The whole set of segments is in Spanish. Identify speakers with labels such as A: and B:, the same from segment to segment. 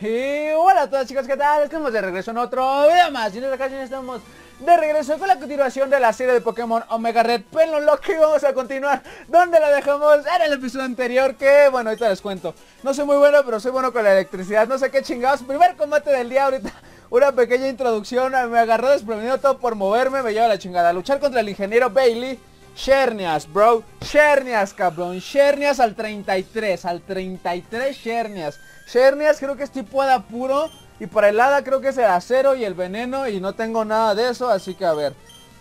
A: Y hola a todos chicos, ¿qué tal? Estamos de regreso en otro video más Y en esta ocasión estamos de regreso con la continuación de la serie de Pokémon Omega Red Pelo Loki Vamos a continuar donde lo dejamos en el episodio anterior Que bueno, ahorita les cuento No soy muy bueno, pero soy bueno con la electricidad No sé qué chingados Primer combate del día ahorita Una pequeña introducción Me agarró desprevenido todo por moverme Me lleva la chingada Luchar contra el ingeniero Bailey Shernias, bro. Shernias, cabrón. Shernias al 33. Al 33 Shernias. Shernias creo que es tipo hada puro. Y para el hada creo que es el acero y el veneno. Y no tengo nada de eso. Así que a ver.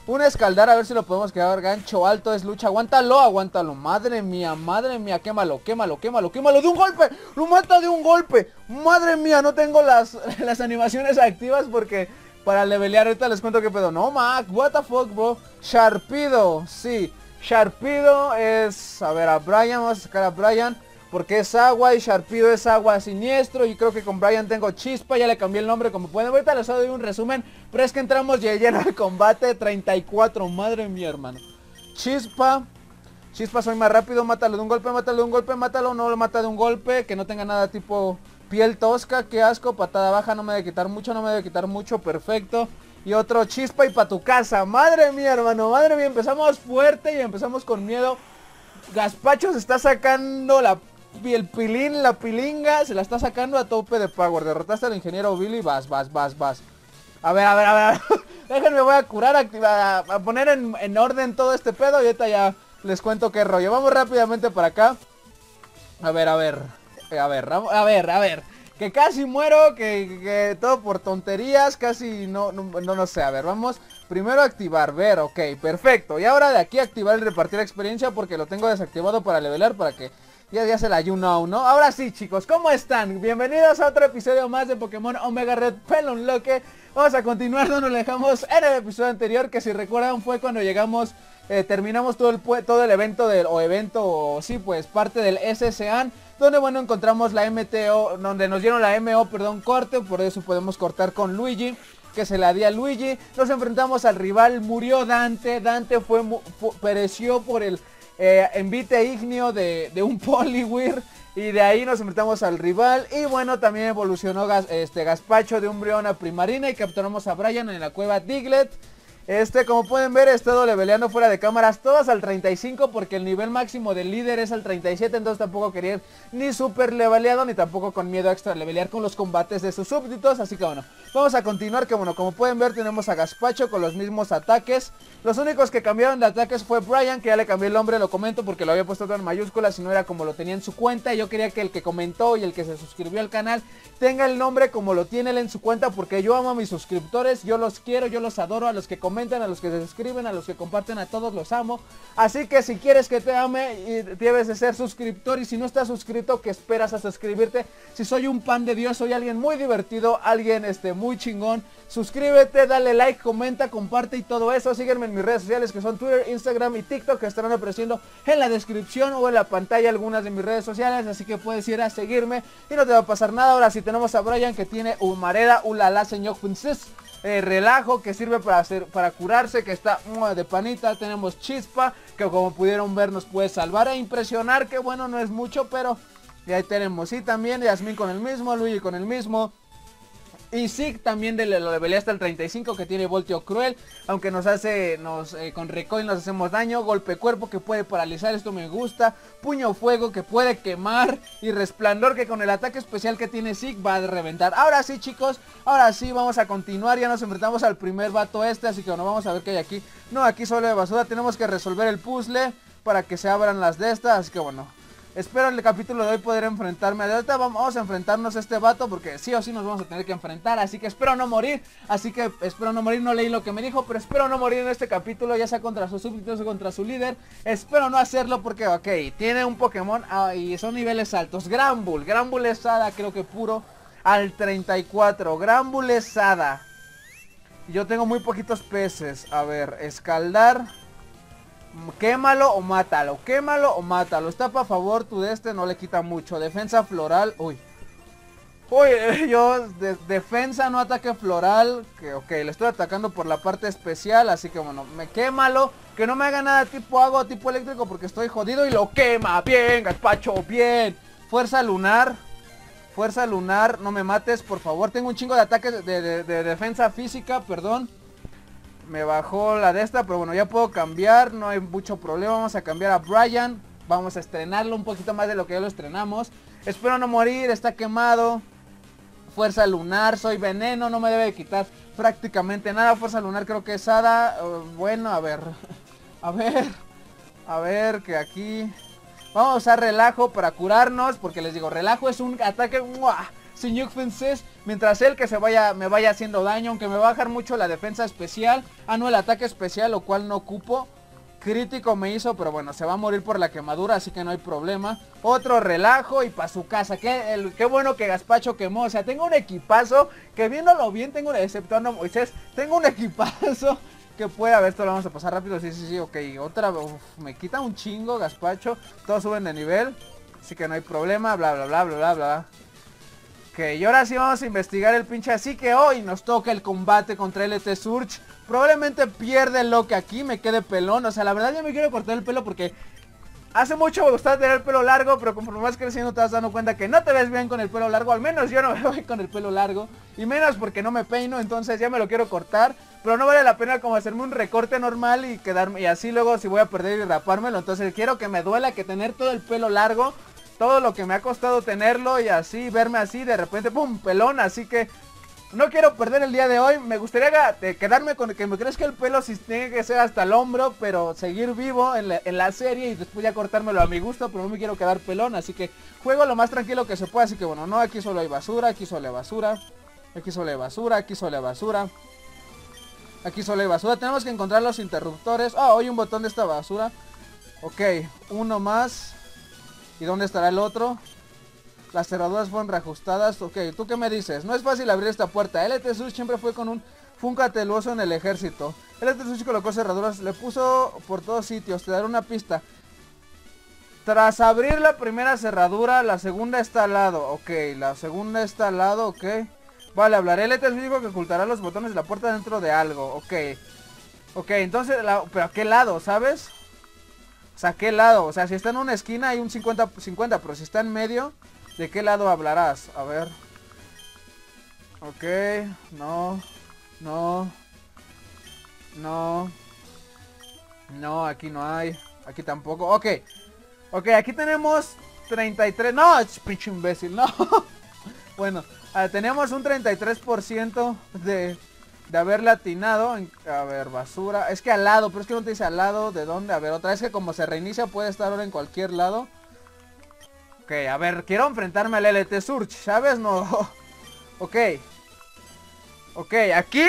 A: Un escaldar a ver si lo podemos quedar. Gancho alto es lucha. Aguántalo, aguántalo. Madre mía, madre mía. Quémalo, quémalo, quémalo, quémalo. De un golpe. Lo mata de un golpe. Madre mía, no tengo las, las animaciones activas porque para levelear. Ahorita les cuento qué pedo. No, Mac, what the fuck, bro. Sharpido, sí. Sharpido es... A ver, a Brian, vamos a sacar a Brian. Porque es agua y Sharpido es agua siniestro. Y creo que con Brian tengo chispa. Ya le cambié el nombre como pueden. Ahorita les doy un resumen. Pero es que entramos ya lleno al combate. 34. Madre mía, hermano. Chispa. Chispa soy más rápido. Mátalo de un golpe, mátalo de un golpe, mátalo. No lo mata de un golpe. Que no tenga nada tipo piel tosca. Qué asco. Patada baja. No me debe quitar mucho. No me debe quitar mucho. Perfecto. Y otro chispa y pa' tu casa. Madre mía, hermano. Madre mía. Empezamos fuerte y empezamos con miedo. Gaspacho se está sacando la el pilín, la pilinga, se la está sacando a tope de power. Derrotaste al ingeniero Billy, vas, vas, vas, vas. A ver, a ver, a ver. Déjenme, voy a curar, a, a poner en, en, orden todo este pedo y ahorita ya les cuento qué rollo. Vamos rápidamente para acá. A ver, a ver. A ver, a ver, a ver. Que casi muero, que, todo por tonterías, casi no, no, no, sé. A ver, vamos primero activar, ver, ok, perfecto. Y ahora de aquí activar el repartir experiencia porque lo tengo desactivado para levelar para que ya, ya se la you know, ¿no? Ahora sí, chicos, ¿cómo están? Bienvenidos a otro episodio más de Pokémon Omega Red Pelon Loque. Vamos a continuar donde lo dejamos en el episodio anterior, que si recuerdan fue cuando llegamos, eh, terminamos todo el, todo el evento del, o evento, o sí, pues parte del SSAN, donde bueno, encontramos la MTO, donde nos dieron la MO, perdón, corte, por eso podemos cortar con Luigi que se la di a Luigi. Nos enfrentamos al rival, murió Dante. Dante fue pereció por el eh, envite ignio de, de un Poliwhir. Y de ahí nos enfrentamos al rival. Y bueno, también evolucionó gas, este Gaspacho de Umbreon a Primarina. Y capturamos a Brian en la cueva Diglett. Este, como pueden ver, he estado leveleando fuera de cámaras todas al 35 porque el nivel máximo del líder es al 37, entonces tampoco quería ni super leveleado ni tampoco con miedo extra levelear con los combates de sus súbditos, así que bueno, vamos a continuar que bueno, como pueden ver tenemos a Gaspacho con los mismos ataques. Los únicos que cambiaron de ataques fue Brian, que ya le cambié el nombre, lo comento porque lo había puesto en mayúsculas y no era como lo tenía en su cuenta. Yo quería que el que comentó y el que se suscribió al canal tenga el nombre como lo tiene él en su cuenta porque yo amo a mis suscriptores, yo los quiero, yo los adoro, a los que comentan, a los que se suscriben, a los que comparten, a todos los amo. Así que si quieres que te ame, y debes de ser suscriptor y si no estás suscrito, que esperas a suscribirte? Si soy un pan de Dios, soy alguien muy divertido, alguien este, muy chingón. Suscríbete, dale like, comenta, comparte y todo eso. Sígueme en mis redes sociales que son Twitter, Instagram y TikTok que estarán apareciendo en la descripción o en la pantalla algunas de mis redes sociales. Así que puedes ir a seguirme y no te va a pasar nada. Ahora sí tenemos a Brian que tiene humareda, ulala, señor princess. Eh, relajo que sirve para hacer para curarse que está de panita tenemos chispa que como pudieron ver nos puede salvar e impresionar que bueno no es mucho pero y ahí tenemos y también Yasmin con el mismo Luigi con el mismo y Sig también de, lo levelé hasta el 35 que tiene Voltio Cruel. Aunque nos hace, nos, eh, con Recoil nos hacemos daño. Golpe cuerpo que puede paralizar, esto me gusta. Puño fuego que puede quemar. Y resplandor que con el ataque especial que tiene Sig va a reventar. Ahora sí chicos, ahora sí vamos a continuar. Ya nos enfrentamos al primer vato este. Así que bueno, vamos a ver qué hay aquí. No, aquí solo de basura. Tenemos que resolver el puzzle para que se abran las de estas. Así que bueno, Espero en el capítulo de hoy poder enfrentarme. De ahorita vamos a enfrentarnos a este vato porque sí o sí nos vamos a tener que enfrentar. Así que espero no morir. Así que espero no morir. No leí lo que me dijo, pero espero no morir en este capítulo. Ya sea contra sus súbditos o contra su líder. Espero no hacerlo porque, ok, tiene un Pokémon ah, y son niveles altos. Granbull. Granbull Esada creo que puro al 34. Granbull Esada. Yo tengo muy poquitos peces. A ver, escaldar. Quémalo o mátalo, quémalo o mátalo. Está para favor tu de este, no le quita mucho. Defensa floral, uy. Uy, yo, de, defensa, no ataque floral. Que ok, le estoy atacando por la parte especial. Así que bueno, me quémalo. Que no me haga nada tipo agua tipo eléctrico porque estoy jodido y lo quema. Bien, gazpacho, bien. Fuerza lunar. Fuerza lunar, no me mates, por favor. Tengo un chingo de ataques de, defensa física, perdón. Me bajó la de esta, pero bueno, ya puedo cambiar, no hay mucho problema. Vamos a cambiar a Brian. Vamos a estrenarlo un poquito más de lo que ya lo estrenamos. Espero no morir, está quemado. Fuerza lunar, soy veneno, no me debe quitar prácticamente nada. Fuerza lunar creo que es Ada. Uh, bueno, a ver. A ver. A ver, que aquí... Vamos a usar relajo para curarnos. Porque les digo, relajo es un ataque... Sin mientras él que se vaya, me vaya haciendo daño, aunque me va a bajar mucho la defensa especial. Ah, no, el ataque especial, lo cual no ocupo. Crítico me hizo, pero bueno, se va a morir por la quemadura, así que no hay problema. Otro relajo y para su casa. Qué, bueno que Gaspacho quemó. O sea, tengo un equipazo que viéndolo bien, tengo, exceptuando Moisés, tengo un equipazo que puede. A ver, esto lo vamos a pasar rápido. Sí, sí, sí, ok. Otra, me quita un chingo Gaspacho. Todos suben de nivel. Así que no hay problema, bla, bla, bla, bla, bla, bla. Ok, y ahora sí vamos a investigar el pinche. Así que hoy nos toca el combate contra LT Surge. Probablemente pierde el que aquí, me quede pelón. O sea, la verdad ya me quiero cortar el pelo porque hace mucho me gustaba tener el pelo largo, pero conforme vas creciendo te vas dando cuenta que no te ves bien con el pelo largo. Al menos yo no me veo con el pelo largo. Y menos porque no me peino, entonces ya me lo quiero cortar. Pero no vale la pena como hacerme un recorte normal y quedarme. Y así luego si voy a perder y rapármelo. Entonces quiero que me duela que tener todo el pelo largo todo lo que me ha costado tenerlo y así, verme así, de repente, ¡pum! Pelón, así que no quiero perder el día de hoy. Me gustaría quedarme con que me crezca el pelo si tiene que ser hasta el hombro, pero seguir vivo en la, serie y después ya cortármelo a mi gusto, pero no me quiero quedar pelón, así que juego lo más tranquilo que se pueda, así que bueno, no, aquí solo hay basura, aquí solo hay basura, aquí solo hay basura, aquí solo hay basura. Aquí solo hay basura, tenemos que encontrar los interruptores. Ah, oh, un botón de esta basura. Ok, uno más. ¿Y dónde estará el otro? Las cerraduras fueron reajustadas. Ok, ¿tú qué me dices? No es fácil abrir esta puerta. LT Sush siempre fue con un funcateloso en el ejército. LT Sush colocó cerraduras, le puso por todos sitios. Te daré una pista. Tras abrir la primera cerradura, la segunda está al lado. Ok, la segunda está al lado, ok. Vale, hablaré. LT Sush dijo que ocultará los botones de la puerta dentro de algo. Ok. Ok, entonces, ¿pero a qué lado, sabes? O sea, ¿qué lado? O sea, si está en una esquina hay un 50-50, pero si está en medio, ¿de qué lado hablarás? A ver. Ok, no, no, no, no, aquí no hay, aquí tampoco, ok, ok, aquí tenemos 33, no, pinche imbécil, no, bueno, ah, tenemos un 33% de de haber latinado. a ver, basura. Es que al lado, pero es que no te dice al lado de dónde. A ver, otra vez que como se reinicia puede estar ahora en cualquier lado. Ok, a ver, quiero enfrentarme al LT Surge, ¿sabes? No. ok. Ok, aquí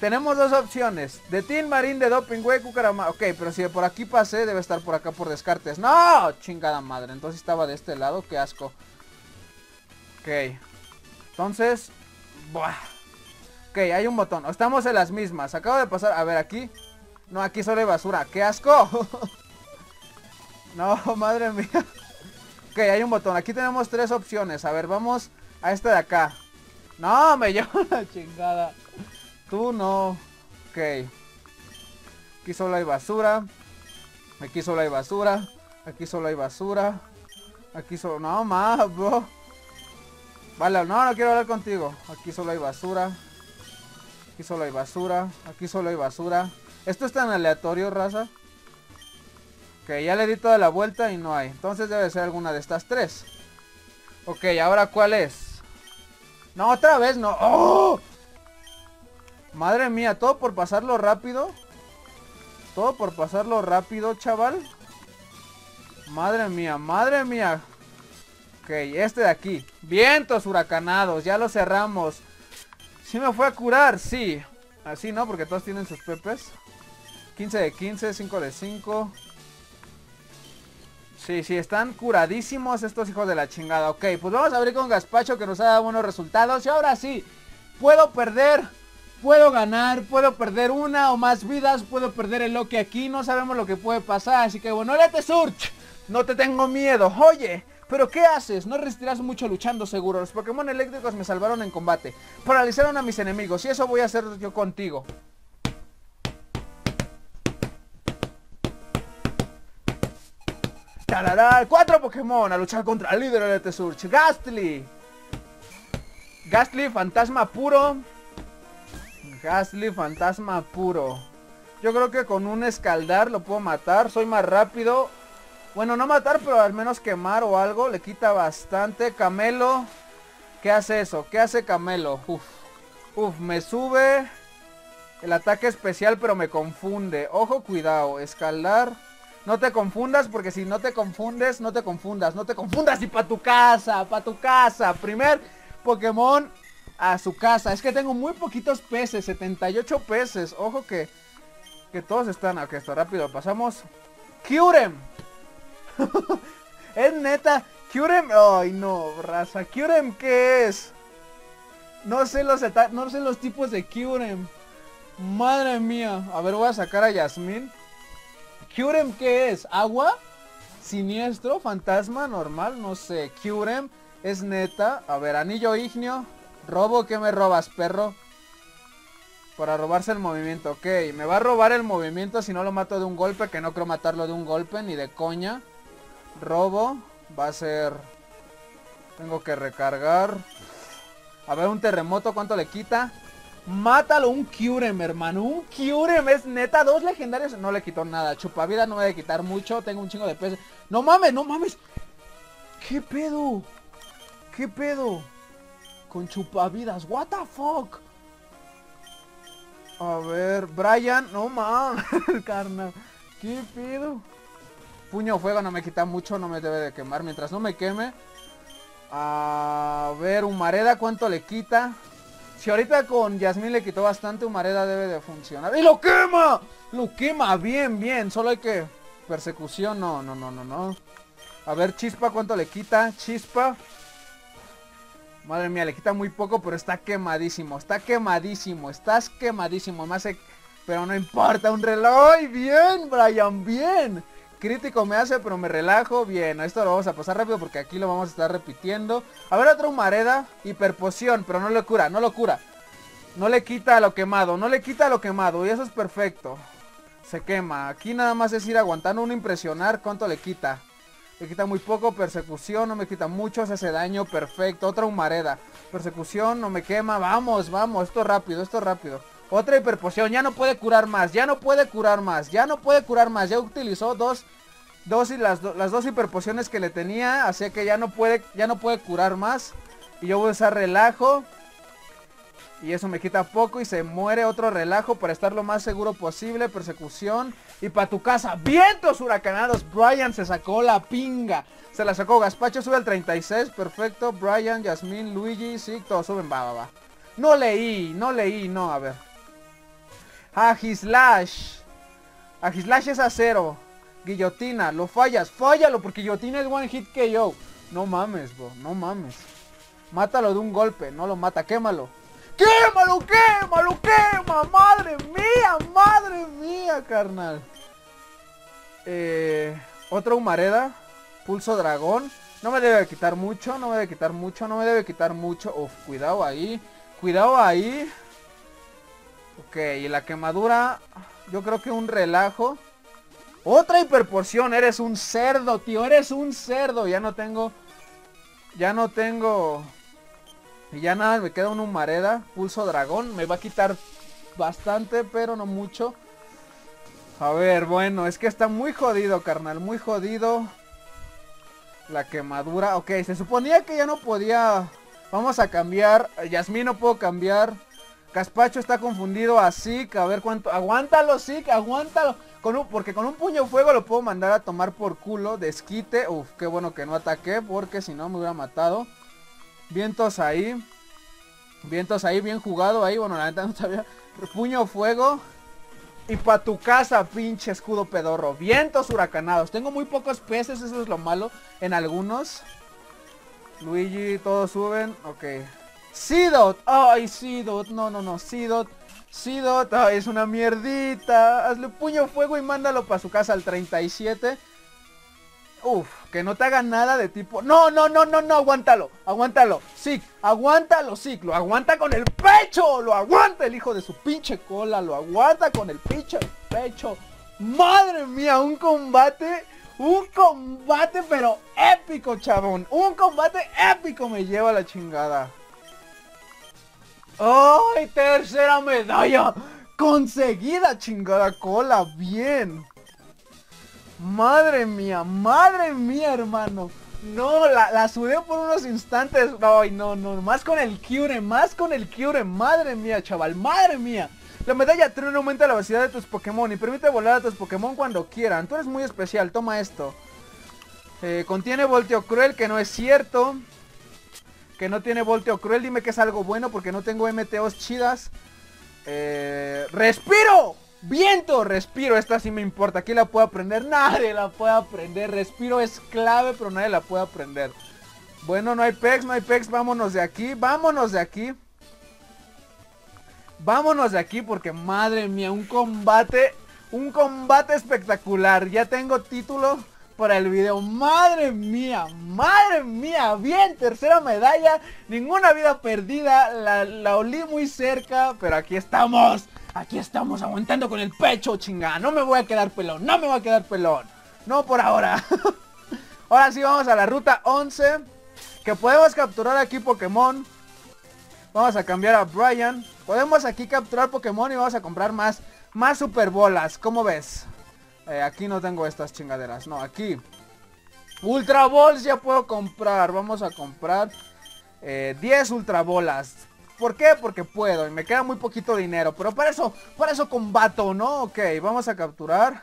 A: tenemos dos opciones. De Team Marine, de Doping, güey, Cucarama. Ok, pero si por aquí pasé, debe estar por acá por descartes. ¡No! Chingada madre. Entonces estaba de este lado. Qué asco. Ok. Entonces... Buah. Ok, hay un botón. Estamos en las mismas. Acabo de pasar. A ver, aquí. No, aquí solo hay basura. ¡Qué asco! no, madre mía. Ok, hay un botón. Aquí tenemos tres opciones. A ver, vamos a este de acá. No, me llevo la chingada. Tú no. Ok. Aquí solo hay basura. Aquí solo hay basura. Aquí solo hay basura. Aquí solo... No, más, bro. Vale, no, no quiero hablar contigo. Aquí solo hay basura. Aquí solo hay basura. Aquí solo hay basura. Esto es tan aleatorio, raza. Que ya le di toda la vuelta y no hay. Entonces debe ser alguna de estas tres. Ok, ahora ¿cuál es? No, otra vez no. ¡Oh! Madre mía, todo por pasarlo rápido. Todo por pasarlo rápido, chaval. Madre mía, madre mía. Ok, este de aquí. Vientos huracanados, ya lo cerramos. ¿Sí me fue a curar? Sí. Así, ¿no? Porque todos tienen sus pepes. 15 de 15, 5 de 5. Sí, sí, están curadísimos estos hijos de la chingada. Ok, pues vamos a abrir con Gaspacho que nos ha dado buenos resultados. Y ahora sí, puedo perder, puedo ganar, puedo perder una o más vidas, puedo perder el Loki aquí. No sabemos lo que puede pasar, así que bueno, te Surge. No te tengo miedo. Oye, ¿Pero qué haces? No resistirás mucho luchando seguro. Los Pokémon eléctricos me salvaron en combate. Paralizaron a mis enemigos y eso voy a hacer yo contigo. ¡Tarará! Cuatro Pokémon a luchar contra el líder de Surge. Gastly. Gastly, fantasma puro. Gastly, fantasma puro. Yo creo que con un escaldar lo puedo matar. Soy más rápido. Bueno, no matar, pero al menos quemar o algo. Le quita bastante. Camelo. ¿Qué hace eso? ¿Qué hace Camelo? Uf. Uf, me sube el ataque especial, pero me confunde. Ojo, cuidado. Escaldar. No te confundas, porque si no te confundes, no te confundas. No te confundas y pa' tu casa, pa' tu casa. Primer Pokémon a su casa. Es que tengo muy poquitos peces, 78 peces. Ojo que, que todos están... Ok, esto rápido, pasamos. Kyurem. es neta. Kyurem... Ay, no, raza. Kyurem, ¿qué es? No sé los, no sé los tipos de Kyurem. Madre mía. A ver, voy a sacar a Yasmin. Kyurem, ¿qué es? ¿Agua? Siniestro, fantasma, normal, no sé. Kyurem es neta. A ver, anillo ignio. Robo, ¿qué me robas, perro? Para robarse el movimiento, ok. Me va a robar el movimiento si no lo mato de un golpe, que no creo matarlo de un golpe, ni de coña. Robo. Va a ser... Tengo que recargar. A ver, un terremoto, ¿cuánto le quita? Mátalo, un Kyurem, hermano. Un Kyurem es neta. Dos legendarios. No le quitó nada. Chupavida no me voy a quitar mucho. Tengo un chingo de peso. No mames, no mames. ¿Qué pedo? ¿Qué pedo? Con chupavidas. What the fuck? A ver, Brian. No mames, carnal. ¿Qué pedo? Puño fuego no me quita mucho. No me debe de quemar. Mientras no me queme. A ver, Humareda, ¿cuánto le quita? Si ahorita con Yasmin le quitó bastante, Humareda debe de funcionar. ¡Y lo quema! Lo quema, bien, bien. Solo hay que... Persecución, no, no, no, no, no. A ver, Chispa, ¿cuánto le quita? Chispa. Madre mía, le quita muy poco, pero está quemadísimo. Está quemadísimo. Estás quemadísimo. Hace... Pero no importa, un reloj. Bien, Brian, bien. Crítico me hace, pero me relajo. Bien, esto lo vamos a pasar rápido porque aquí lo vamos a estar repitiendo. A ver, otra humareda. Hiperpoción, pero no le cura, no lo cura. No le quita lo quemado, no le quita lo quemado. Y eso es perfecto. Se quema. Aquí nada más es ir aguantando un impresionar. ¿Cuánto le quita? Le quita muy poco. Persecución, no me quita mucho. Se hace daño. Perfecto. Otra humareda. Persecución, no me quema. Vamos, vamos. Esto rápido, esto rápido. Otra hiperpoción, ya no puede curar más, ya no puede curar más, ya no puede curar más. Ya utilizó dos, dos y las, las dos hiperpociones que le tenía, así que ya no puede, ya no puede curar más. Y yo voy a usar relajo. Y eso me quita poco y se muere otro relajo para estar lo más seguro posible. Persecución. Y para tu casa. Vientos huracanados. Brian se sacó la pinga. Se la sacó. Gaspacho sube al 36. Perfecto. Brian, Yasmin, Luigi. Sí, todos suben. Va, va, va. No leí. No leí. No, a ver. Agislash. Agislash es acero. Guillotina. Lo fallas. Fállalo porque guillotina es one hit KO. No mames, bro. No mames. Mátalo de un golpe. No lo mata. Quémalo. ¡Quémalo, quémalo, quema! ¡Madre mía, madre mía, carnal! Eh, otra humareda. Pulso dragón. No me debe quitar mucho, no me debe quitar mucho, no me debe quitar mucho. Uf, cuidado ahí. Cuidado ahí. Ok, y la quemadura, yo creo que un relajo. Otra hiperporción, eres un cerdo, tío, eres un cerdo. Ya no tengo, ya no tengo, y ya nada, me queda una humareda, pulso dragón. Me va a quitar bastante, pero no mucho. A ver, bueno, es que está muy jodido, carnal, muy jodido. La quemadura, ok, se suponía que ya no podía... Vamos a cambiar, Yasmin no puedo cambiar. Caspacho está confundido a Zik. A ver cuánto. Aguántalo, Zik, aguántalo. Porque con un puño fuego lo puedo mandar a tomar por culo. Desquite. Uf, qué bueno que no ataqué. Porque si no me hubiera matado. Vientos ahí. Vientos ahí, bien jugado ahí. Bueno, la neta no sabía. Puño fuego. Y pa' tu casa, pinche escudo pedorro. Vientos huracanados. Tengo muy pocos peces, eso es lo malo. En algunos. Luigi, todos suben. Ok. Sidot. Ay, Sidot. No, no, no. Sidot. Sidot. Ay, es una mierdita. Hazle puño fuego y mándalo para su casa al 37. Uf, que no te haga nada de tipo... No, no, no, no, no, aguántalo. Aguántalo. Sí, aguántalo, sí. Lo aguanta con el pecho. Lo aguanta el hijo de su pinche cola. Lo aguanta con el pinche pecho. Madre mía, un combate... Un combate pero épico, chabón. Un combate épico me lleva la chingada. ¡Ay! Tercera medalla. Conseguida, chingada cola. Bien. Madre mía, madre mía, hermano. No, la, la sudé por unos instantes. Ay, no, no. Más con el Cure, más con el Cure. Madre mía, chaval, madre mía. La medalla Tren aumenta la velocidad de tus Pokémon y permite volar a tus Pokémon cuando quieran. Tú eres muy especial, toma esto. Eh, contiene Volteo Cruel, que no es cierto. Que no tiene Volteo Cruel, dime que es algo bueno porque no tengo MTOs chidas. Eh, ¡Respiro! Viento, respiro, esta sí me importa. ¿Quién la puede aprender? Nadie la puede aprender. Respiro es clave, pero nadie la puede aprender. Bueno, no hay pex, no hay pex. Vámonos de aquí, vámonos de aquí. Vámonos de aquí porque madre mía, un combate, un combate espectacular. Ya tengo título para el video. Madre mía, madre mía. Bien, tercera medalla. Ninguna vida perdida. La, la olí muy cerca, pero aquí estamos. Aquí estamos aguantando con el pecho, chinga. No me voy a quedar pelón, no me voy a quedar pelón. No por ahora. ahora sí vamos a la ruta 11. Que podemos capturar aquí Pokémon. Vamos a cambiar a Brian. Podemos aquí capturar Pokémon y vamos a comprar más, más Super Bolas. ¿Cómo ves? Eh, aquí no tengo estas chingaderas. No, aquí. Ultra Balls ya puedo comprar. Vamos a comprar 10 eh, Ultra Bolas. ¿Por qué? Porque puedo y me queda muy poquito dinero. Pero para eso, para eso combato, ¿no? Ok, vamos a capturar.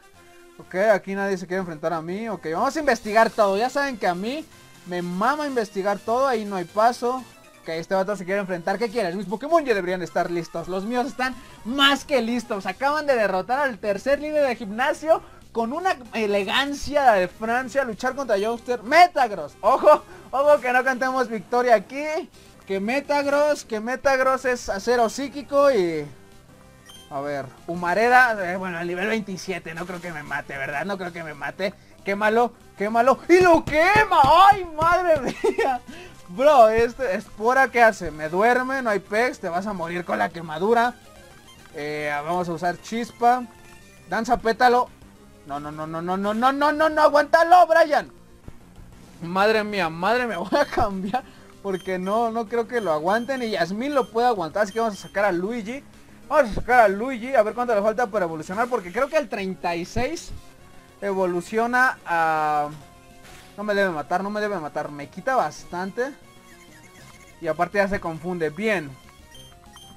A: Ok, aquí nadie se quiere enfrentar a mí. Ok, vamos a investigar todo. Ya saben que a mí me mama investigar todo. Ahí no hay paso. Ok, este vato se quiere enfrentar. ¿Qué quieres? Mis Pokémon ya deberían estar listos. Los míos están más que listos. Acaban de derrotar al tercer líder de gimnasio. Con una elegancia de Francia. Luchar contra Youngster. Metagross. Ojo, ojo que no cantemos victoria aquí. Que Metagross, que Metagross es acero psíquico y... A ver, Humareda, eh, bueno, al nivel 27, no creo que me mate, ¿verdad? No creo que me mate. Quémalo, quémalo. ¡Y lo quema! ¡Ay, madre mía! Bro, este espora que hace, me duerme, no hay pex, te vas a morir con la quemadura. Eh, vamos a usar chispa. Danza pétalo. No, no, no, no, no, no, no, no, no, no, aguántalo, Brian. Madre mía, madre me voy a cambiar. Porque no, no creo que lo aguanten y Yasmin lo puede aguantar. Así que vamos a sacar a Luigi. Vamos a sacar a Luigi. A ver cuánto le falta para evolucionar. Porque creo que el 36 evoluciona a... No me debe matar, no me debe matar. Me quita bastante. Y aparte ya se confunde. Bien.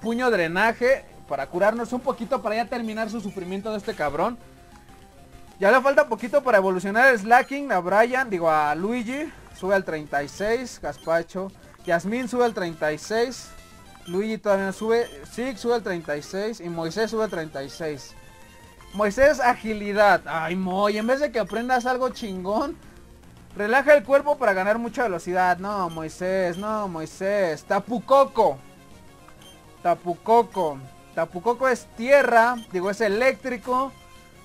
A: Puño drenaje. Para curarnos un poquito para ya terminar su sufrimiento de este cabrón. Ya le falta poquito para evolucionar el Slacking a Brian, digo a Luigi sube al 36, Gaspacho. Yasmin sube al 36. Luigi todavía sube. Sig sube al 36. Y Moisés sube al 36. Moisés, agilidad. Ay, Moy, en vez de que aprendas algo chingón. Relaja el cuerpo para ganar mucha velocidad. No, Moisés, no, Moisés. Tapucoco. Tapucoco. Tapucoco es tierra. Digo, es eléctrico.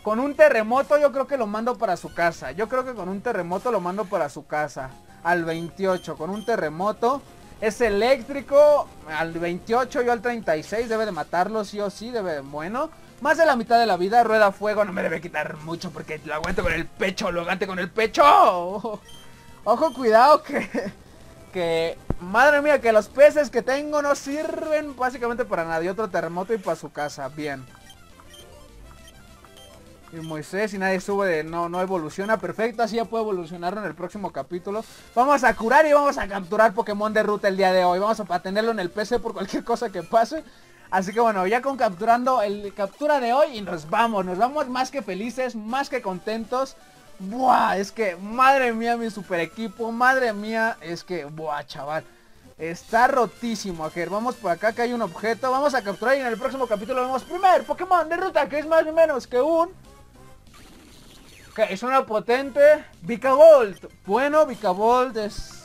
A: Con un terremoto yo creo que lo mando para su casa. Yo creo que con un terremoto lo mando para su casa. Al 28, con un terremoto. Es eléctrico. Al 28, yo al 36. Debe de matarlo sí o sí. Debe de... Bueno. Más de la mitad de la vida. Rueda fuego. No me debe quitar mucho porque lo aguanto con el pecho. Lo aguante con el pecho. Ojo, cuidado que... Que... Madre mía, que los peces que tengo no sirven básicamente para nada. Y otro terremoto y para su casa. Bien. Y Moisés y nadie sube de no, no evoluciona. Perfecto, así ya puede evolucionar en el próximo capítulo. Vamos a curar y vamos a capturar Pokémon de ruta el día de hoy. Vamos a tenerlo en el PC por cualquier cosa que pase. Así que bueno, ya con capturando el captura de hoy y nos vamos. Nos vamos más que felices, más que contentos. Buah, es que madre mía mi super equipo. Madre mía, es que, buah, chaval. Está rotísimo, Ajer. Vamos por acá que hay un objeto. Vamos a capturar y en el próximo capítulo vemos primer Pokémon de ruta que es más ni menos que un es una potente Vicavolt. Bueno, Vicavolt es...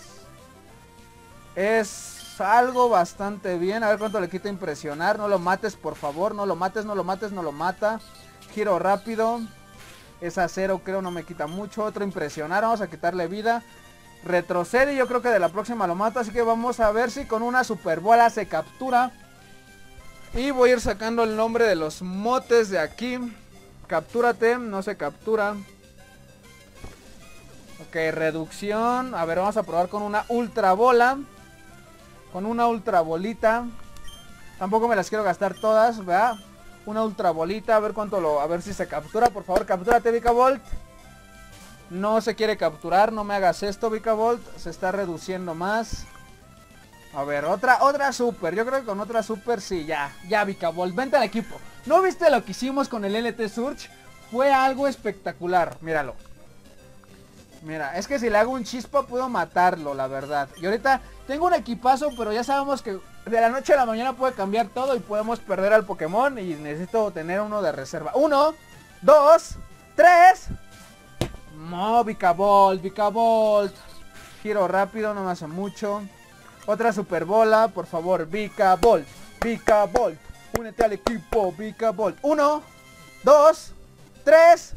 A: Es algo bastante bien. A ver cuánto le quita impresionar. No lo mates, por favor. No lo mates, no lo mates, no lo mata. Giro rápido. Es acero, creo, no me quita mucho. Otro impresionar. Vamos a quitarle vida. Retrocede yo creo que de la próxima lo mata. Así que vamos a ver si con una super bola se captura. Y voy a ir sacando el nombre de los motes de aquí. Captúrate, no se captura. Ok, reducción. A ver, vamos a probar con una ultra bola. Con una ultra bolita. Tampoco me las quiero gastar todas, ¿verdad? Una ultra bolita, a ver cuánto lo... A ver si se captura, por favor, captúrate Vicavolt. No se quiere capturar, no me hagas esto Vicavolt. Se está reduciendo más. A ver, otra, otra super. Yo creo que con otra super sí, ya. Ya Vicavolt, vente al equipo. ¿No viste lo que hicimos con el LT Surge? Fue algo espectacular, míralo. Mira, es que si le hago un chispa puedo matarlo, la verdad. Y ahorita tengo un equipazo, pero ya sabemos que de la noche a la mañana puede cambiar todo y podemos perder al Pokémon y necesito tener uno de reserva. Uno, dos, tres. No, Vicavolt, Vicavolt. Giro rápido, no me hace mucho. Otra super bola, por favor, Vicavolt, Vicavolt. Únete al equipo, Vicavolt. Uno, dos, tres.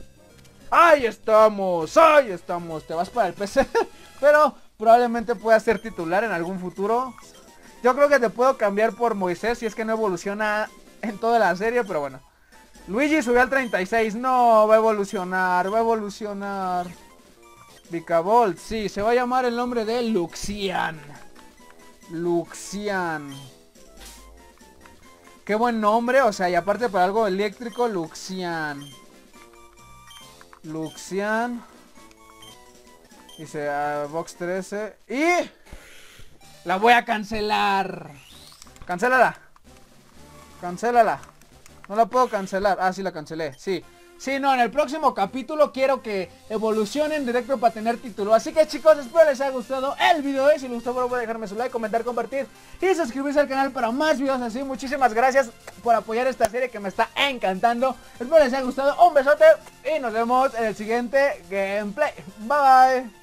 A: Ahí estamos, ahí estamos. Te vas para el PC. Pero probablemente pueda ser titular en algún futuro. Yo creo que te puedo cambiar por Moisés si es que no evoluciona en toda la serie, pero bueno. Luigi subió al 36. No, va a evolucionar, va a evolucionar. Vicavolt, sí, se va a llamar el nombre de Luxian. Luxian. Qué buen nombre, o sea, y aparte para algo eléctrico, Luxian. Luxian. Dice a Box 13. Y... La voy a cancelar. Cancélala. Cancélala. No la puedo cancelar. Ah, sí la cancelé. Sí. Sí, no, en el próximo capítulo quiero que evolucionen directo para tener título. Así que chicos, espero les haya gustado el video. Si les gustó, por favor, dejarme su like, comentar, compartir y suscribirse al canal para más videos así. Muchísimas gracias por apoyar esta serie que me está encantando. Espero les haya gustado. Un besote y nos vemos en el siguiente gameplay. Bye bye.